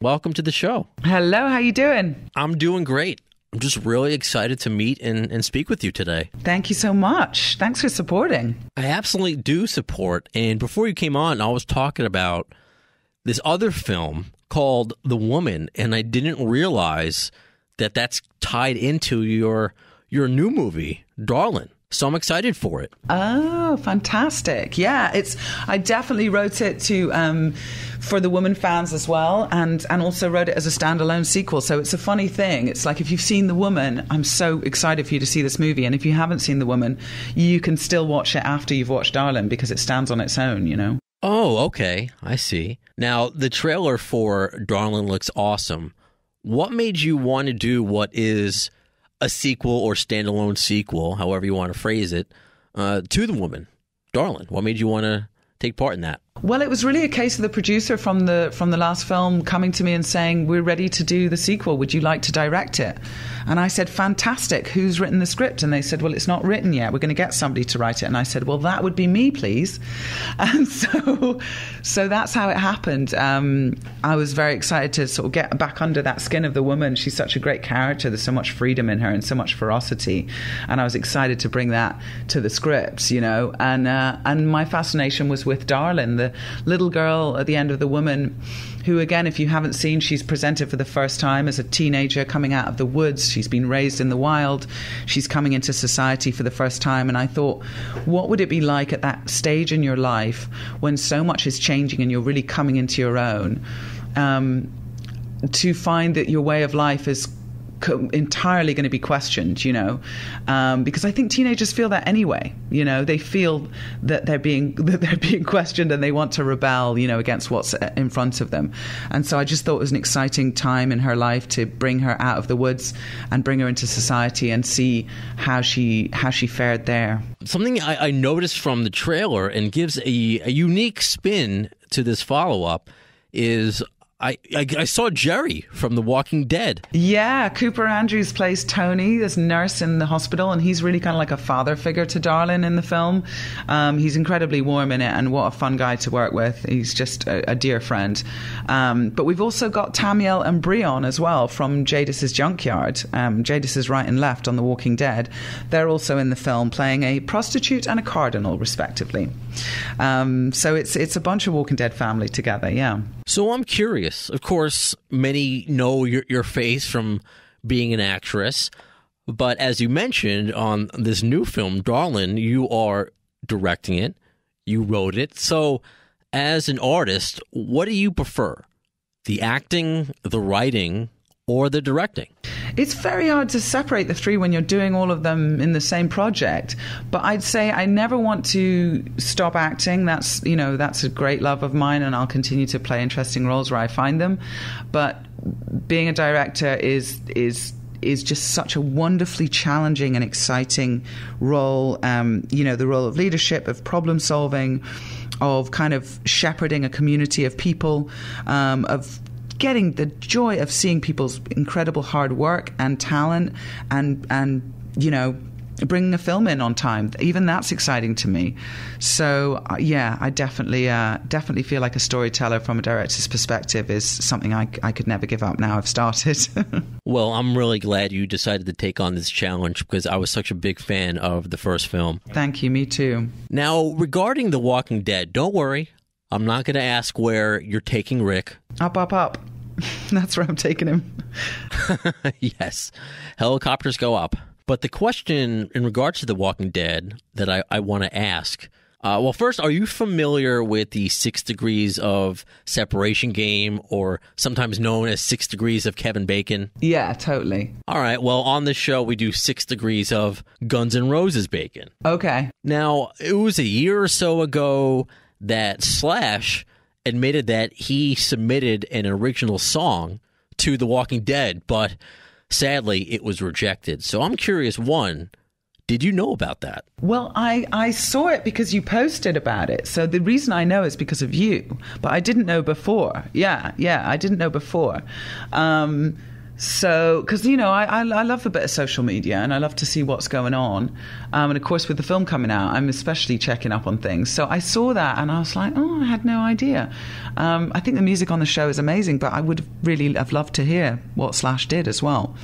welcome to the show. Hello, how you doing? I'm doing great. I'm just really excited to meet and, and speak with you today. Thank you so much. Thanks for supporting. I absolutely do support. And before you came on, I was talking about this other film called The Woman, and I didn't realize that that's tied into your your new movie, Darlin. So I'm excited for it. Oh, fantastic! Yeah, it's. I definitely wrote it to um, for the woman fans as well, and and also wrote it as a standalone sequel. So it's a funny thing. It's like if you've seen the woman, I'm so excited for you to see this movie, and if you haven't seen the woman, you can still watch it after you've watched Darlin because it stands on its own. You know. Oh, okay. I see. Now the trailer for Darlin looks awesome. What made you want to do what is a sequel or standalone sequel, however you want to phrase it, uh, to the woman, Darlin? What made you want to take part in that? Well, it was really a case of the producer from the from the last film coming to me and saying, "We're ready to do the sequel. Would you like to direct it?" And I said, "Fantastic. Who's written the script?" And they said, "Well, it's not written yet. We're going to get somebody to write it." And I said, "Well, that would be me, please." And so, so that's how it happened. Um, I was very excited to sort of get back under that skin of the woman. She's such a great character. There's so much freedom in her and so much ferocity, and I was excited to bring that to the scripts, you know. And uh, and my fascination was with Darlin, the little girl at the end of the woman who, again, if you haven't seen, she's presented for the first time as a teenager coming out of the woods. She's been raised in the wild. She's coming into society for the first time. And I thought, what would it be like at that stage in your life when so much is changing and you're really coming into your own? Um, to find that your way of life is entirely going to be questioned, you know, um, because I think teenagers feel that anyway. You know, they feel that they're being that they're being questioned and they want to rebel, you know, against what's in front of them. And so I just thought it was an exciting time in her life to bring her out of the woods and bring her into society and see how she how she fared there. Something I, I noticed from the trailer and gives a, a unique spin to this follow up is I, I, saw Jerry from The Walking Dead. Yeah, Cooper Andrews plays Tony, this nurse in the hospital, and he's really kind of like a father figure to Darlin in the film. Um, he's incredibly warm in it, and what a fun guy to work with. He's just a, a dear friend. Um, but we've also got Tamiel and Brion as well from Jadis's Junkyard. Um, Jadis's right and left on The Walking Dead. They're also in the film, playing a prostitute and a cardinal, respectively. Um, so it's it's a bunch of Walking Dead family together. Yeah. So I'm curious. Of course, many know your, your face from being an actress, but as you mentioned on this new film, Darlin, you are directing it. You wrote it. So, as an artist, what do you prefer? The acting, the writing, or the directing? It's very hard to separate the three when you're doing all of them in the same project. But I'd say I never want to stop acting. That's you know that's a great love of mine, and I'll continue to play interesting roles where I find them. But being a director is is is just such a wonderfully challenging and exciting role. Um, you know, the role of leadership, of problem solving, of kind of shepherding a community of people, um, of getting the joy of seeing people's incredible hard work and talent and and you know bringing a film in on time. Even that's exciting to me. So uh, yeah i definitely uh, definitely feel like a storyteller from a director's perspective is something I, I could never give up now i've started. Well i'm really glad you decided to take on this challenge because i was such a big fan of the first film. Thank you. Me too. Now regarding the walking dead don't worry I'm not going to ask where you're taking Rick. Up, up, up. That's where I'm taking him. yes. Helicopters go up. But the question in regards to The Walking Dead that I, I want to ask uh, well, first, are you familiar with the six degrees of separation game, or sometimes known as six degrees of Kevin Bacon? Yeah, totally. All right. Well, on this show, we do six degrees of Guns N' Roses bacon. Okay. Now, it was a year or so ago that Slash admitted that he submitted an original song to The Walking Dead, but sadly it was rejected. So I'm curious one, did you know about that? Well, I, I saw it because you posted about it. So the reason I know is because of you, but I didn't know before. Yeah, yeah, I didn't know before. Um, So, because you know, I, I, I love a bit of social media and I love to see what's going on. Um, and of course, with the film coming out, I'm especially checking up on things. So I saw that and I was like, oh, I had no idea. Um, I think the music on the show is amazing, but I would really have loved to hear what Slash did as well.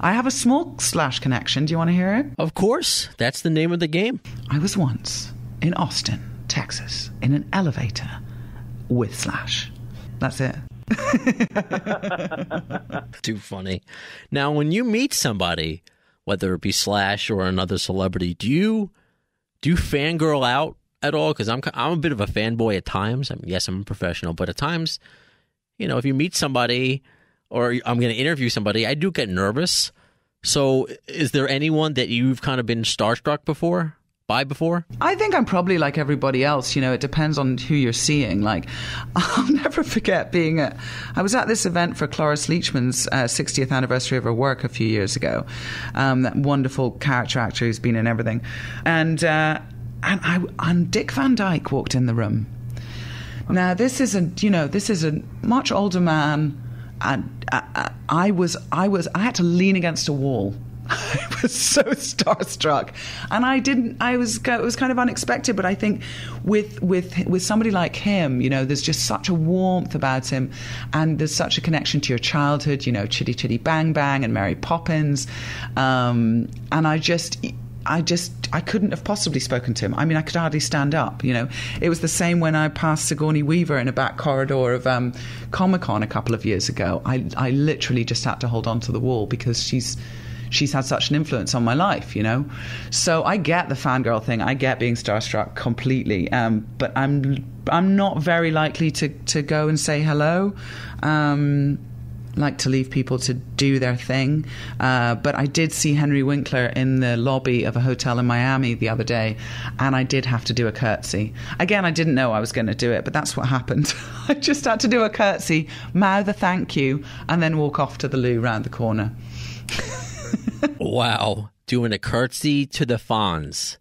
I have a small Slash connection. Do you want to hear it? Of course, that's the name of the game. I was once in Austin, Texas, in an elevator with Slash. That's it. Too funny. Now, when you meet somebody, whether it be Slash or another celebrity, do you do you fangirl out at all? Because I'm I'm a bit of a fanboy at times. I mean, yes, I'm a professional, but at times, you know, if you meet somebody or I'm going to interview somebody, I do get nervous. So, is there anyone that you've kind of been starstruck before? Before? I think I'm probably like everybody else. You know, it depends on who you're seeing. Like, I'll never forget being at. I was at this event for Cloris Leachman's uh, 60th anniversary of her work a few years ago. Um, that wonderful character actor who's been in everything, and uh, and I and Dick Van Dyke walked in the room. Now this is a you know this is a much older man, and I, uh, uh, I was I was I had to lean against a wall I was so starstruck, and I didn't. I was. It was kind of unexpected, but I think with with with somebody like him, you know, there's just such a warmth about him, and there's such a connection to your childhood. You know, Chitty Chitty Bang Bang and Mary Poppins, um, and I just. I just I couldn't have possibly spoken to him. I mean, I could hardly stand up. You know, it was the same when I passed Sigourney Weaver in a back corridor of um, Comic Con a couple of years ago. I I literally just had to hold on to the wall because she's she's had such an influence on my life, you know? So I get the fangirl thing. I get being starstruck completely. Um, but I'm I'm not very likely to, to go and say hello. Um, like to leave people to do their thing. Uh, but I did see Henry Winkler in the lobby of a hotel in Miami the other day, and I did have to do a curtsy. Again, I didn't know I was going to do it, but that's what happened. I just had to do a curtsy, mouth a thank you, and then walk off to the loo round the corner wow. Doing a curtsy to the fans.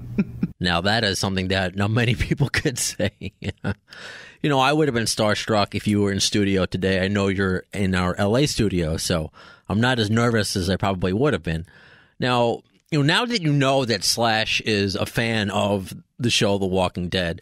now, that is something that not many people could say. you know, I would have been starstruck if you were in studio today. I know you're in our LA studio, so I'm not as nervous as I probably would have been. Now, you know, now that you know that Slash is a fan of the show The Walking Dead,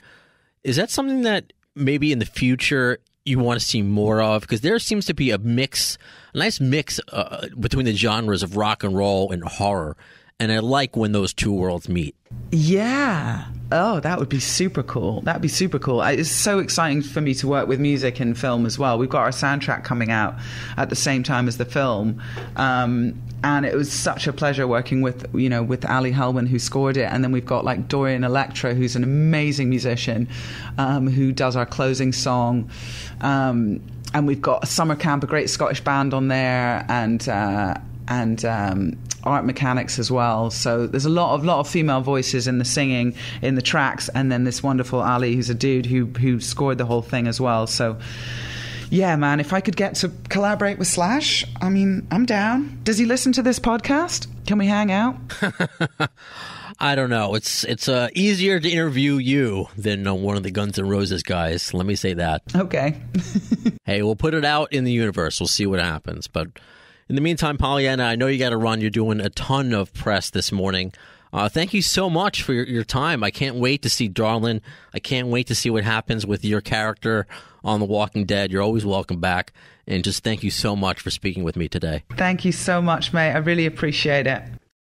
is that something that maybe in the future you want to see more of? Because there seems to be a mix, a nice mix uh, between the genres of rock and roll and horror. And I like when those two worlds meet. Yeah. Oh, that would be super cool. That'd be super cool. It's so exciting for me to work with music and film as well. We've got our soundtrack coming out at the same time as the film. Um, and it was such a pleasure working with you know with Ali Helnwein who scored it, and then we've got like Dorian Electra who's an amazing musician um, who does our closing song. Um, and we've got summer camp, a great Scottish band on there, and uh, and um, art mechanics as well. So there's a lot of lot of female voices in the singing in the tracks, and then this wonderful Ali, who's a dude who who scored the whole thing as well. So yeah, man, if I could get to collaborate with Slash, I mean, I'm down. Does he listen to this podcast? Can we hang out? I don't know. It's it's uh, easier to interview you than uh, one of the Guns N' Roses guys. Let me say that. Okay. hey, we'll put it out in the universe. We'll see what happens. But in the meantime, Pollyanna, I know you got to run. You're doing a ton of press this morning. Uh, thank you so much for your, your time. I can't wait to see Darlin. I can't wait to see what happens with your character on The Walking Dead. You're always welcome back. And just thank you so much for speaking with me today. Thank you so much, mate. I really appreciate it.